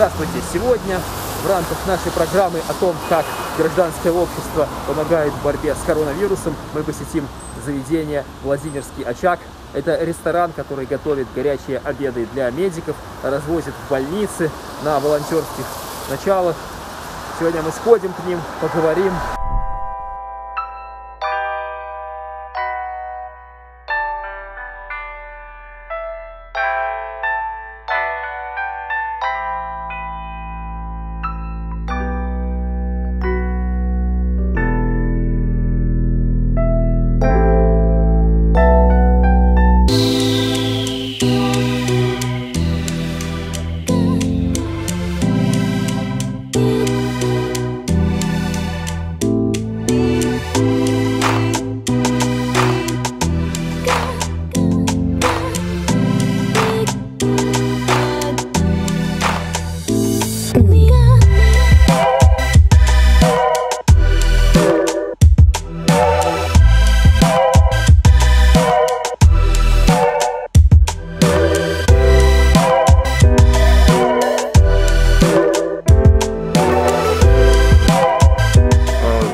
Здравствуйте! Сегодня в рамках нашей программы о том, как гражданское общество помогает в борьбе с коронавирусом, мы посетим заведение «Владимирский очаг». Это ресторан, который готовит горячие обеды для медиков, развозит в больницы на волонтерских началах. Сегодня мы сходим к ним, поговорим.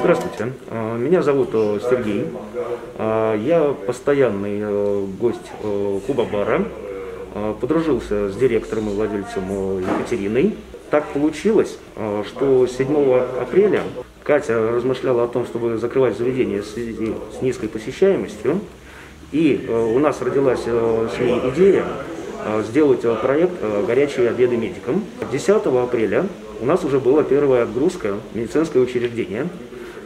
Здравствуйте, А, меня зовут э, Сергей. А, Я постоянный э, гость э, Куба Бара. Подружился с директором и владельцем э, Екатериной. Так получилось, э, что 7 апреля Катя размышляла о том, чтобы закрывать заведение в связи с низкой посещаемостью. И э, у нас родилась э, с ней идея э, сделать э, проект э, «Горячие обеды медикам». 10 апреля у нас уже была первая отгрузка медицинское учреждение.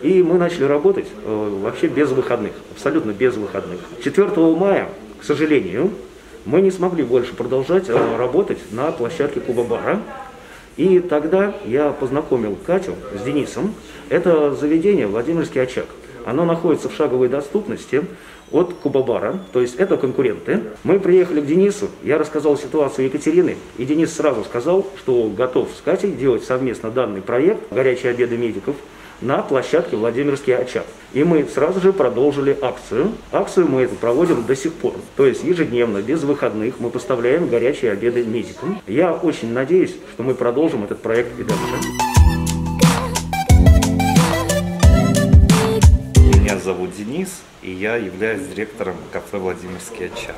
И мы начали работать э, вообще без выходных, абсолютно без выходных. 4 мая, к сожалению, мы не смогли больше продолжать э, работать на площадке Куба Бара. И тогда я познакомил Катю с Денисом. Это заведение Владимирский очаг. Оно находится в шаговой доступности от Кубабара, то есть это конкуренты. Мы приехали к Денису, я рассказал ситуацию Екатерины, и Денис сразу сказал, что готов с Катей делать совместно данный проект «Горячие обеды медиков», на площадке Владимирский очаг. И мы сразу же продолжили акцию. Акцию мы эту проводим до сих пор. То есть ежедневно, без выходных, мы поставляем горячие обеды медикам. Я очень надеюсь, что мы продолжим этот проект и дальше. Меня зовут Денис, и я являюсь директором кафе «Владимирский очаг».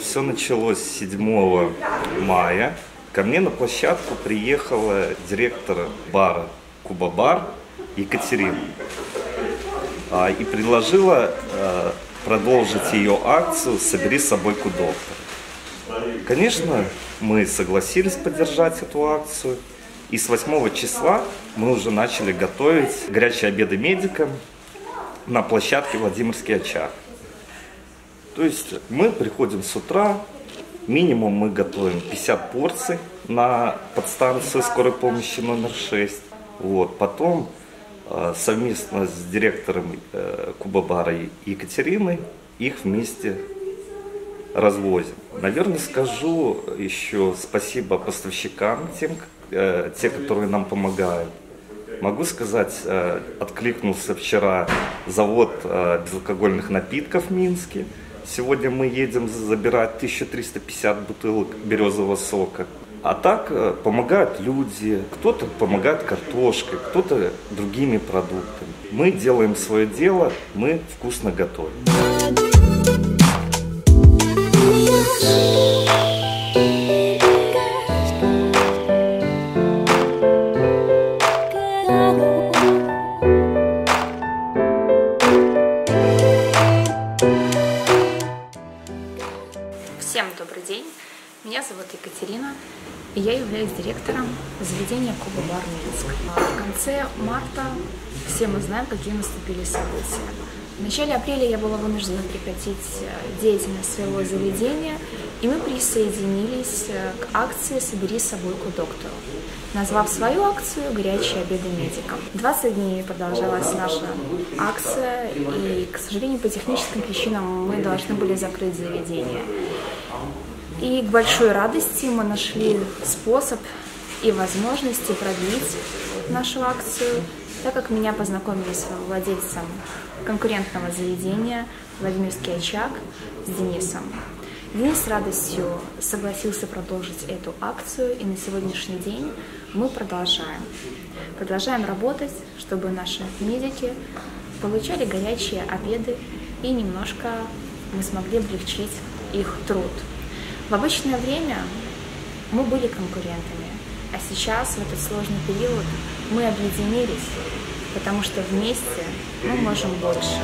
Все началось 7 мая. Ко мне на площадку приехала директор бара «Куба Бар» Екатерина а, и предложила а, продолжить ее акцию «Собери с собой доктора». Конечно, мы согласились поддержать эту акцию. И с 8 числа мы уже начали готовить горячие обеды медикам на площадке Владимирский очаг. То есть мы приходим с утра, минимум мы готовим 50 порций на подстанцию скорой помощи номер 6. Вот. Потом э, совместно с директором э, Кубабара Екатериной их вместе развозим. Наверное, скажу еще спасибо поставщикам, тем, э, те, которые нам помогают. Могу сказать, э, откликнулся вчера завод э, безалкогольных напитков в Минске. Сегодня мы едем забирать 1350 бутылок березового сока. А так э, помогают люди, кто-то помогает картошкой, кто-то другими продуктами. Мы делаем свое дело, мы вкусно готовим. Являюсь директором заведения Куба Бар Минск. А В конце марта все мы знаем, какие наступили события. В начале апреля я была вынуждена прекратить э, деятельность своего заведения, и мы присоединились э, к акции «Собери с собой к доктору», назвав свою акцию «Горячие обеды медикам». 20 дней продолжалась наша акция, и, к сожалению, по техническим причинам мы должны были закрыть заведение. И к большой радости мы нашли способ и возможности продлить нашу акцию, так как меня познакомили с владельцем конкурентного заведения Владимирский очаг с Денисом. Денис с радостью согласился продолжить эту акцию, и на сегодняшний день мы продолжаем. Продолжаем работать, чтобы наши медики получали горячие обеды и немножко мы смогли облегчить их труд. В обычное время мы были конкурентами, а сейчас, в этот сложный период, мы объединились, потому что вместе мы можем больше.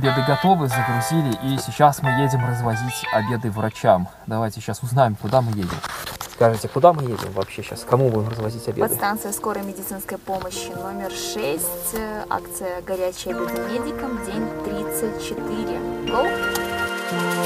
Обеды готовы, загрузили, и сейчас мы едем развозить обеды врачам. Давайте сейчас узнаем, куда мы едем. Скажите, куда мы едем вообще сейчас? Кому будем развозить обеды? Подстанция скорой медицинской помощи номер 6, э, акция «Горячие обеды медикам», день 34. Go!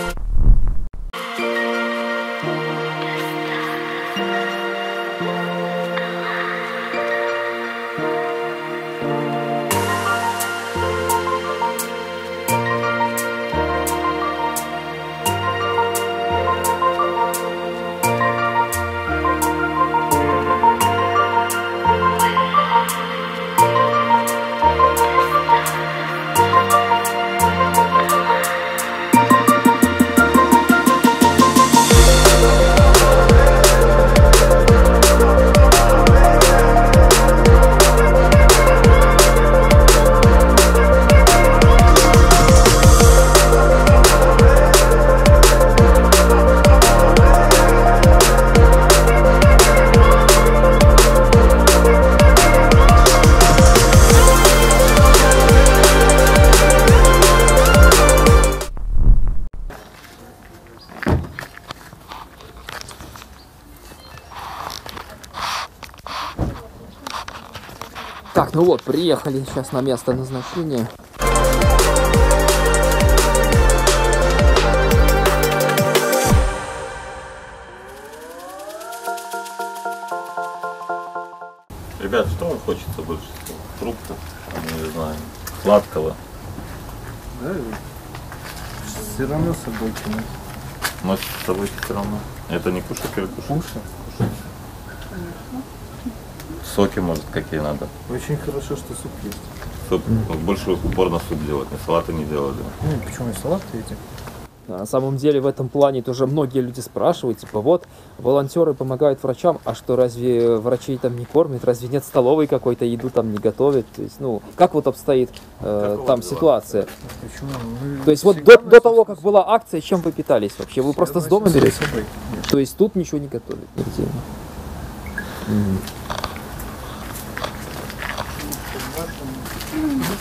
Так, ну вот, приехали сейчас на место назначения. Ребят, что вам хочется больше всего? Фруктов, не знаю, сладкого. Да, все равно с собой кинуть. Носит с собой все равно. Это не кушать или кушать? Кушай. Соки, может, какие надо. Очень хорошо, что суп есть. Суп. Вот Больше упор на суп делать, на салаты не делали. Ну, почему и салаты эти? На самом деле в этом плане тоже многие люди спрашивают, типа, вот, волонтеры помогают врачам, а что, разве врачей там не кормят, разве нет столовой какой-то, еду там не готовят? То есть, ну, как вот обстоит э, там дела? ситуация? Почему? То есть вот до, до того, как была акция, чем вы питались вообще? Вы просто с дома берете? То есть тут ничего не готовят нигде? Мгм.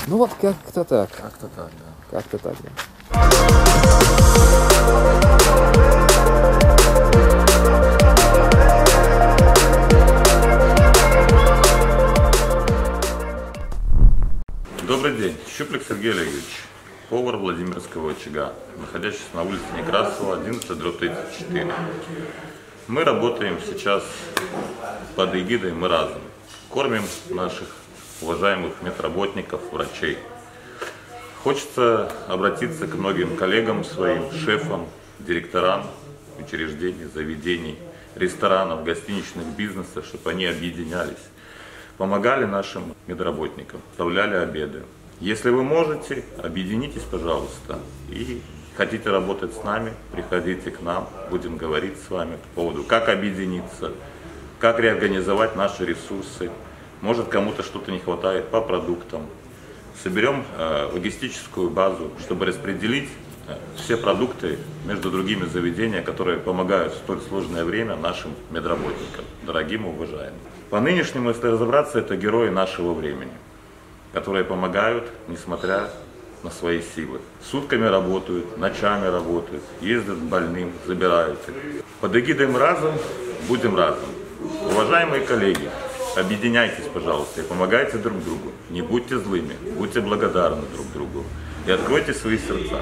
Ну вот как-то так, Как-то так, да. как-то так, да. Добрый день. Щуплик Сергей Олегович, повар Владимирского очага, находящийся на улице Некрасова, 11 34. Мы работаем сейчас под эгидой «Мы разом». Кормим наших уважаемых медработников, врачей. Хочется обратиться к многим коллегам своим, шефам, директорам учреждений, заведений, ресторанов, гостиничных бизнесов, чтобы они объединялись помогали нашим медработникам, вставляли обеды. Если вы можете, объединитесь, пожалуйста, и хотите работать с нами, приходите к нам, будем говорить с вами по поводу, как объединиться, как реорганизовать наши ресурсы, может кому-то что-то не хватает по продуктам. Соберем э, логистическую базу, чтобы распределить э, все продукты между другими заведениями, которые помогают в столь сложное время нашим медработникам, дорогим и уважаемым. По нынешнему, если разобраться, это герои нашего времени, которые помогают, несмотря на свои силы. Сутками работают, ночами работают, ездят к больным, забирают их. Под эгидой «Мы разом» будем разом. Уважаемые коллеги, объединяйтесь, пожалуйста, и помогайте друг другу. Не будьте злыми, будьте благодарны друг другу. И откройте свои сердца.